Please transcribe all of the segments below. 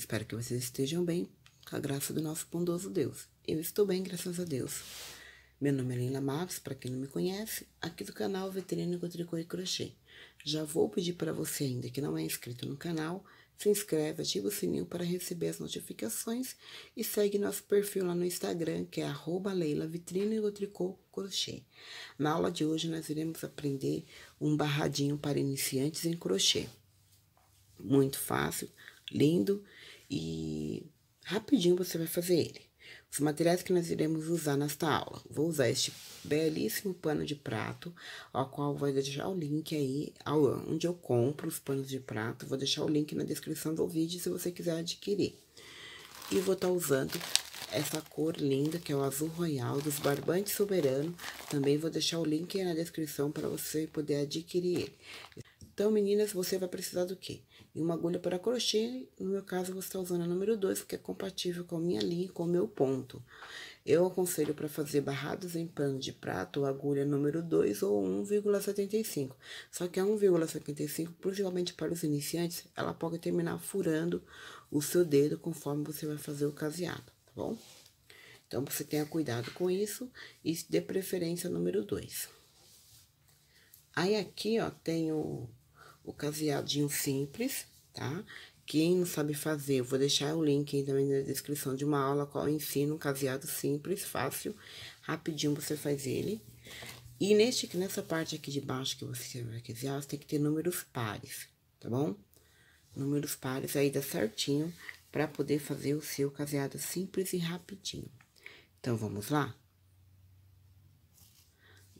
Espero que vocês estejam bem, com a graça do nosso bondoso Deus. Eu estou bem, graças a Deus. Meu nome é Leila Marques, para quem não me conhece, aqui do canal Veteríneo Tricô e Crochê. Já vou pedir para você ainda que não é inscrito no canal, se inscreve, ativa o sininho para receber as notificações e segue nosso perfil lá no Instagram, que é arroba Leila Vitrine Tricô Crochê. Na aula de hoje, nós iremos aprender um barradinho para iniciantes em crochê. Muito fácil, lindo e rapidinho você vai fazer ele. Os materiais que nós iremos usar nesta aula. Vou usar este belíssimo pano de prato, ao qual vou deixar o link aí, onde eu compro os panos de prato. Vou deixar o link na descrição do vídeo, se você quiser adquirir. E vou estar tá usando essa cor linda, que é o azul royal dos Barbantes Soberano. Também vou deixar o link aí na descrição para você poder adquirir ele. Então, meninas, você vai precisar do quê? E uma agulha para crochê, no meu caso, você está usando a número 2, que é compatível com a minha linha e com o meu ponto. Eu aconselho para fazer barrados em pano de prato, agulha número 2 ou 1,75. Só que a 1,75, principalmente para os iniciantes, ela pode terminar furando o seu dedo conforme você vai fazer o caseado, tá bom? Então, você tenha cuidado com isso e dê preferência número 2. Aí, aqui, ó, tem o o caseadinho simples, tá? Quem não sabe fazer, eu vou deixar o link aí também na descrição de uma aula qual eu ensino um caseado simples, fácil, rapidinho você faz ele. E neste, nessa parte aqui de baixo que você vai casear, você tem que ter números pares, tá bom? Números pares aí dá certinho para poder fazer o seu caseado simples e rapidinho. Então, vamos lá?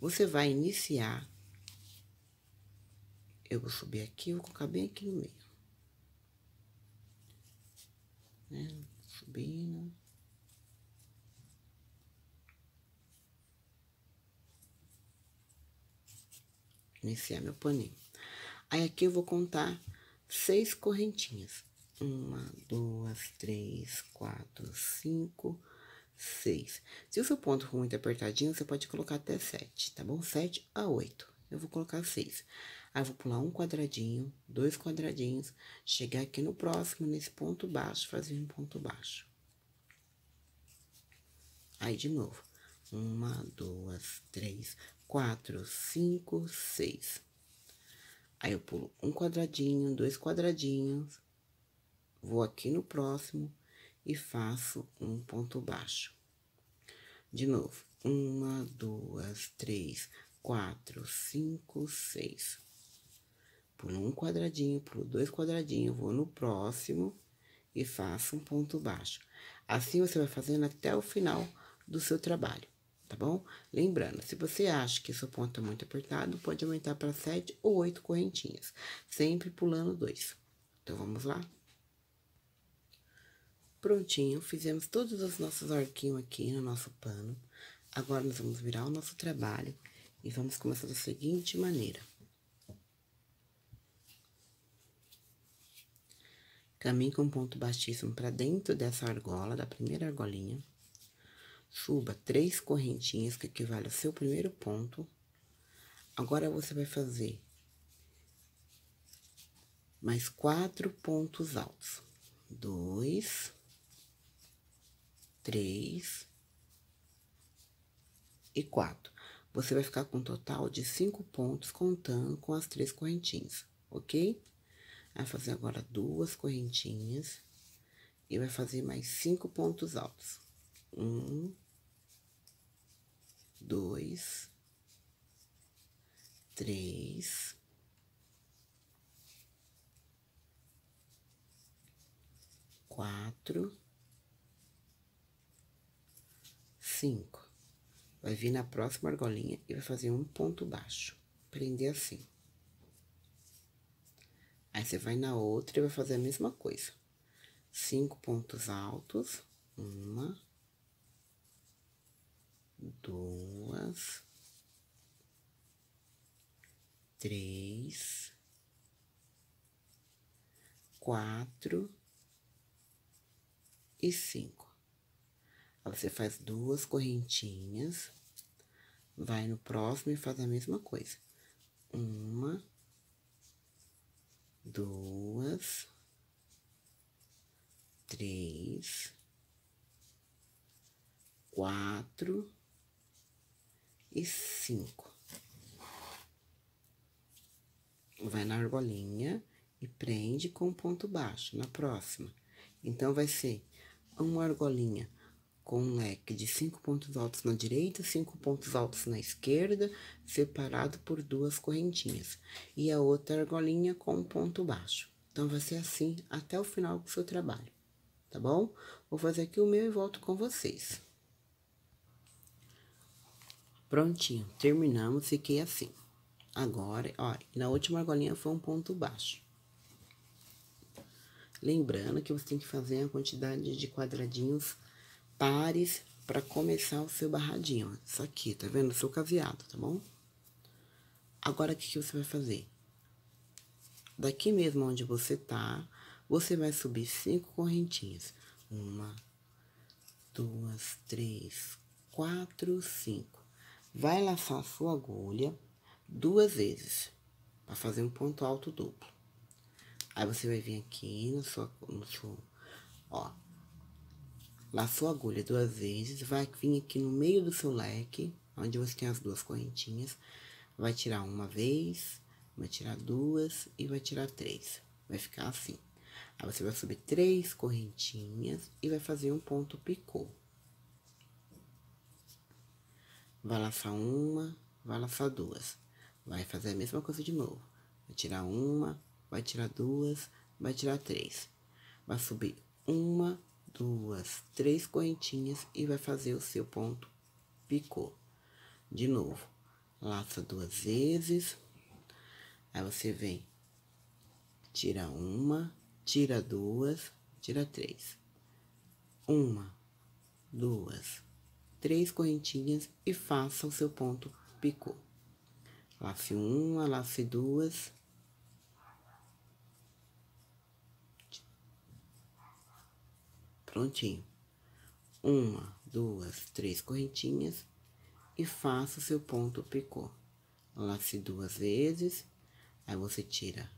Você vai iniciar eu vou subir aqui, vou colocar bem aqui no meio. Né? Subindo. Iniciar meu paninho. Aí, aqui eu vou contar seis correntinhas. Uma, duas, três, quatro, cinco, seis. Se o seu ponto for muito apertadinho, você pode colocar até sete, tá bom? Sete a oito. Eu vou colocar seis. Aí, vou pular um quadradinho, dois quadradinhos, chegar aqui no próximo, nesse ponto baixo, fazer um ponto baixo. Aí, de novo. Uma, duas, três, quatro, cinco, seis. Aí, eu pulo um quadradinho, dois quadradinhos, vou aqui no próximo e faço um ponto baixo. De novo, uma, duas, três, quatro, cinco, seis pulo um quadradinho, pulo dois quadradinhos, vou no próximo e faço um ponto baixo. Assim, você vai fazendo até o final do seu trabalho, tá bom? Lembrando, se você acha que seu ponto é muito apertado, pode aumentar para sete ou oito correntinhas, sempre pulando dois. Então, vamos lá? Prontinho, fizemos todos os nossos arquinhos aqui no nosso pano. Agora, nós vamos virar o nosso trabalho e vamos começar da seguinte maneira. Caminhe com ponto baixíssimo para dentro dessa argola, da primeira argolinha. Suba três correntinhas, que equivale ao seu primeiro ponto. Agora, você vai fazer mais quatro pontos altos. Dois, três e quatro. Você vai ficar com um total de cinco pontos, contando com as três correntinhas, ok? Vai fazer agora duas correntinhas e vai fazer mais cinco pontos altos. Um, dois, três, quatro, cinco. Vai vir na próxima argolinha e vai fazer um ponto baixo. Prender assim. Aí, você vai na outra e vai fazer a mesma coisa. Cinco pontos altos. Uma. Duas. Três. Quatro. E cinco. Aí, você faz duas correntinhas. Vai no próximo e faz a mesma coisa. Uma duas, três, quatro e cinco. Vai na argolinha e prende com ponto baixo na próxima. Então, vai ser uma argolinha com um leque de cinco pontos altos na direita, cinco pontos altos na esquerda, separado por duas correntinhas. E a outra argolinha com um ponto baixo. Então, vai ser assim até o final do seu trabalho, tá bom? Vou fazer aqui o meu e volto com vocês. Prontinho, terminamos, fiquei assim. Agora, ó, na última argolinha foi um ponto baixo. Lembrando que você tem que fazer a quantidade de quadradinhos pares para começar o seu barradinho. Isso aqui, tá vendo? O seu caseado, tá bom? Agora, o que, que você vai fazer? Daqui mesmo onde você tá, você vai subir cinco correntinhas. Uma, duas, três, quatro, cinco. Vai laçar a sua agulha duas vezes, para fazer um ponto alto duplo. Aí, você vai vir aqui no seu, no seu, ó, laçou a agulha duas vezes, vai vir aqui no meio do seu leque, onde você tem as duas correntinhas, vai tirar uma vez, vai tirar duas e vai tirar três. Vai ficar assim. Aí, você vai subir três correntinhas e vai fazer um ponto picô. Vai laçar uma, vai laçar duas. Vai fazer a mesma coisa de novo. Vai tirar uma, vai tirar duas, vai tirar três. Vai subir uma, duas, três correntinhas e vai fazer o seu ponto picô. De novo, laça duas vezes. Aí você vem, tira uma, tira duas, tira três. Uma, duas, três correntinhas e faça o seu ponto picô. Lace uma, lace duas. Prontinho. Uma, duas, três correntinhas e faça o seu ponto picô. Lace duas vezes, aí você tira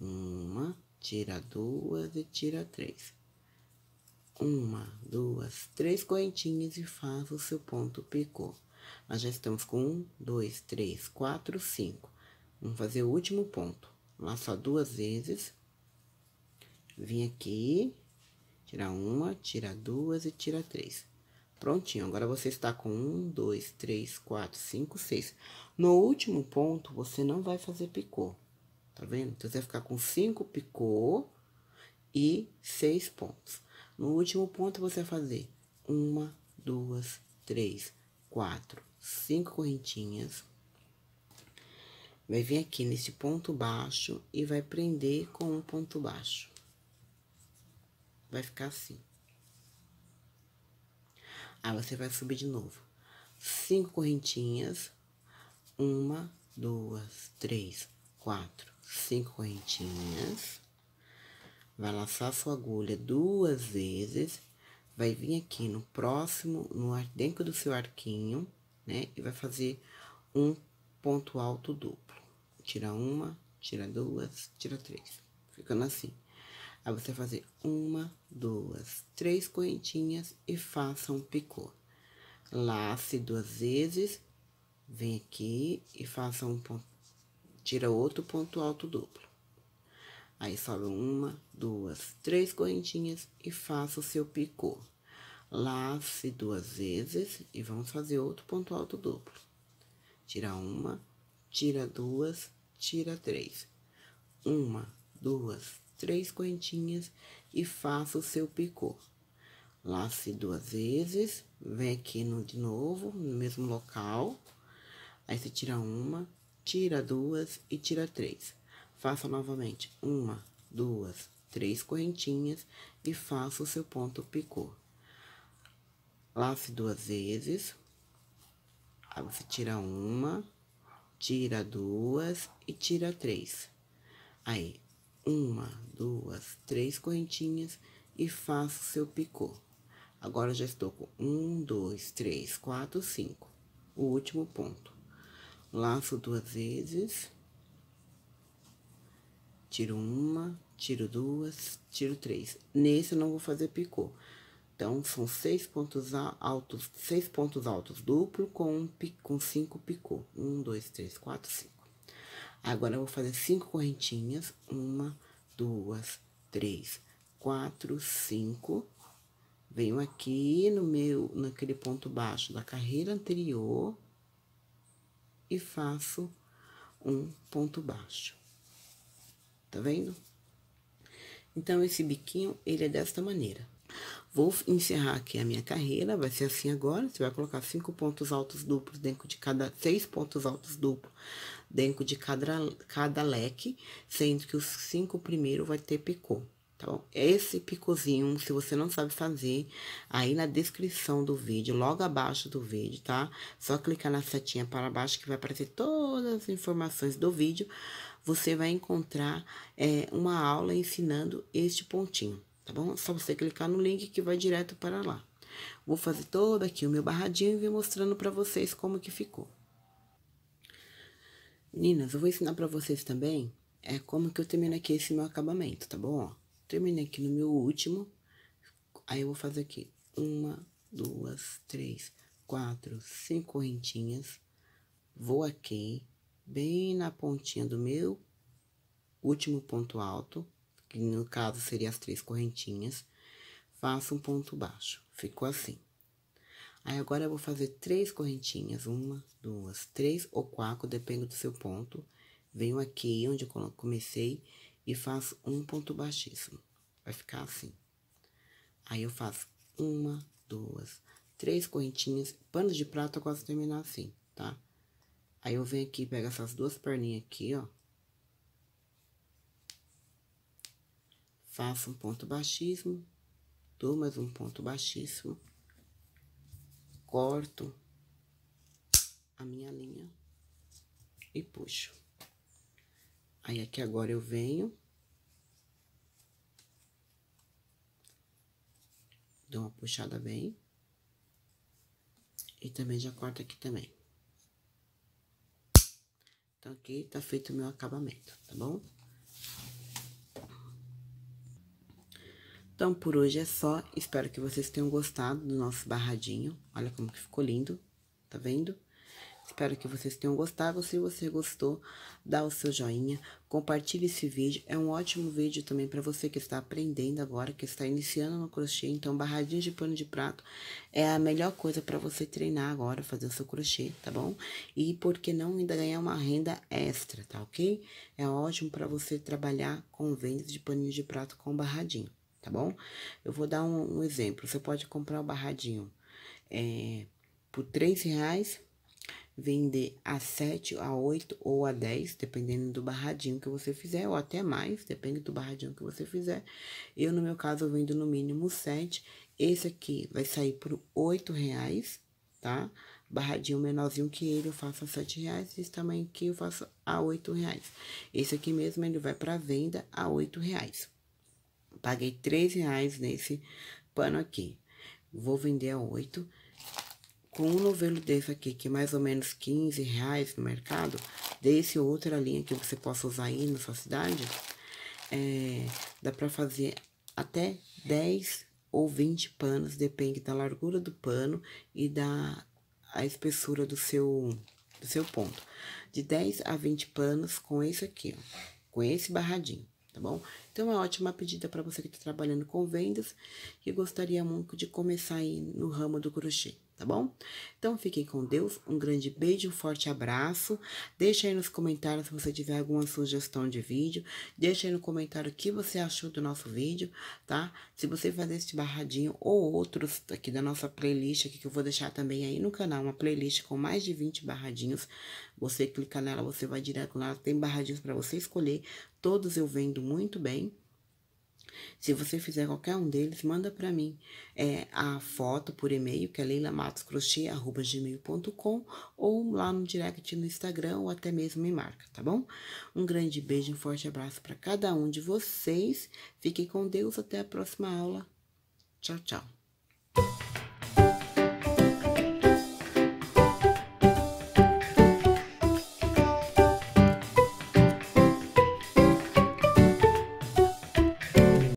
uma, tira duas e tira três. Uma, duas, três correntinhas e faça o seu ponto picô. Nós já estamos com um, dois, três, quatro, cinco. Vamos fazer o último ponto. Laçar duas vezes. Vim aqui, tirar uma, tira duas e tira três. Prontinho, agora você está com um, dois, três, quatro, cinco, seis. No último ponto, você não vai fazer picô, tá vendo? Então, você vai ficar com cinco picô e seis pontos. No último ponto, você vai fazer uma, duas, três, quatro, cinco correntinhas. Vai vir aqui nesse ponto baixo e vai prender com um ponto baixo. Vai ficar assim. Aí, você vai subir de novo. Cinco correntinhas. Uma, duas, três, quatro, cinco correntinhas. Vai laçar sua agulha duas vezes vai vir aqui no próximo, no dentro do seu arquinho, né? E vai fazer um ponto alto duplo. Tira uma, tira duas, tira três. Ficando assim. Aí, você fazer uma, duas, três correntinhas e faça um picô. Lace duas vezes, vem aqui e faça um ponto, tira outro ponto alto duplo. Aí, sobe uma, duas, três correntinhas e faça o seu picô. Lace duas vezes e vamos fazer outro ponto alto duplo. Tira uma, tira duas, tira três. Uma, duas, três correntinhas e faça o seu picô. Lace duas vezes, vem aqui no, de novo, no mesmo local. Aí, você tira uma, tira duas e tira três. Faça novamente uma, duas, três correntinhas e faça o seu ponto picô. Lace duas vezes. Aí, você tira uma, tira duas e tira três. Aí, uma, duas, três correntinhas e faça o seu picô. Agora, já estou com um, dois, três, quatro, cinco. O último ponto. Laço duas vezes tiro uma, tiro duas, tiro três. Nesse eu não vou fazer picô. Então, são seis pontos altos, seis pontos altos duplo com, com cinco picô. Um, dois, três, quatro, cinco. Agora, eu vou fazer cinco correntinhas. Uma, duas, três, quatro, cinco. Venho aqui no meu, naquele ponto baixo da carreira anterior e faço um ponto baixo. Tá vendo? Então, esse biquinho, ele é desta maneira. Vou encerrar aqui a minha carreira, vai ser assim agora. Você vai colocar cinco pontos altos duplos dentro de cada... Seis pontos altos duplos dentro de cada, cada leque, sendo que os cinco primeiros vai ter picô. Então, esse picôzinho, se você não sabe fazer, aí na descrição do vídeo, logo abaixo do vídeo, tá? Só clicar na setinha para baixo que vai aparecer todas as informações do vídeo. Você vai encontrar é, uma aula ensinando este pontinho, tá bom? Só você clicar no link que vai direto para lá. Vou fazer todo aqui o meu barradinho e vir mostrando para vocês como que ficou. Meninas, eu vou ensinar para vocês também é como que eu termino aqui esse meu acabamento, tá bom? Ó. Terminei aqui no meu último. Aí, eu vou fazer aqui uma, duas, três, quatro, cinco correntinhas. Vou aqui, bem na pontinha do meu último ponto alto, que no caso seria as três correntinhas. Faço um ponto baixo, ficou assim. Aí, agora eu vou fazer três correntinhas, uma, duas, três ou quatro, depende do seu ponto. Venho aqui onde eu comecei e faço um ponto baixíssimo. Vai ficar assim. Aí, eu faço uma, duas, três correntinhas. Pano de prata eu gosto de terminar assim, tá? Aí, eu venho aqui, pego essas duas perninhas aqui, ó. Faço um ponto baixíssimo, dou mais um ponto baixíssimo, corto a minha linha e puxo. Aí, aqui agora eu venho. Dou uma puxada bem. E também já corto aqui também. Então, aqui tá feito o meu acabamento, tá bom? Então, por hoje é só. Espero que vocês tenham gostado do nosso barradinho. Olha como que ficou lindo, tá vendo? Espero que vocês tenham gostado. Se você gostou, dá o seu joinha, compartilhe esse vídeo. É um ótimo vídeo também para você que está aprendendo agora, que está iniciando no crochê. Então, barradinho de pano de prato é a melhor coisa para você treinar agora, fazer o seu crochê, tá bom? E por que não ainda ganhar uma renda extra, tá ok? É ótimo para você trabalhar com vendas de paninho de prato com barradinho, tá bom? Eu vou dar um, um exemplo. Você pode comprar o barradinho é, por três reais vender a 7, a 8 ou a 10, dependendo do barradinho que você fizer, ou até mais, depende do barradinho que você fizer. Eu, no meu caso, eu vendo no mínimo 7. Esse aqui vai sair por 8 reais, tá? Barradinho menorzinho que ele eu faço a 7 reais, esse tamanho aqui eu faço a 8 reais. Esse aqui mesmo, ele vai para venda a 8 reais. Paguei 3 reais nesse pano aqui. Vou vender a 8 com um novelo desse aqui, que é mais ou menos 15 reais no mercado, desse outra linha que você possa usar aí na sua cidade, é, dá pra fazer até 10 ou 20 panos, depende da largura do pano e da a espessura do seu, do seu ponto. De 10 a 20 panos com esse aqui, ó, com esse barradinho, tá bom? Então, é ótima pedida para você que está trabalhando com vendas e gostaria muito de começar aí no ramo do crochê tá bom? Então, fiquem com Deus, um grande beijo, um forte abraço. Deixa aí nos comentários se você tiver alguma sugestão de vídeo. Deixa aí no comentário o que você achou do nosso vídeo, tá? Se você fazer este barradinho ou outros aqui da nossa playlist aqui, que eu vou deixar também aí no canal, uma playlist com mais de 20 barradinhos. Você clica nela, você vai direto lá, tem barradinhos para você escolher. Todos eu vendo muito bem, se você fizer qualquer um deles, manda para mim é, a foto por e-mail, que é leilamatoscrochê.gmail.com ou lá no direct no Instagram ou até mesmo me marca, tá bom? Um grande beijo, um forte abraço para cada um de vocês. Fiquem com Deus, até a próxima aula. Tchau, tchau.